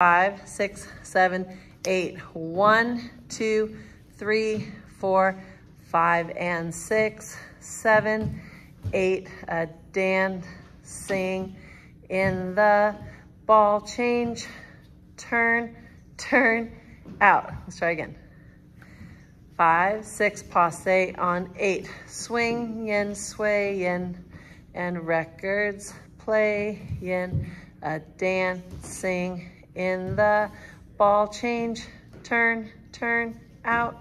five, six, seven, eight. One, two, three, four, five, and six, seven, eight. A dancing in the ball change, turn, turn, out. Let's try again. Five, six, passe on eight. Swing and sway in, and records playing, a dancing in the ball change, turn, turn, out,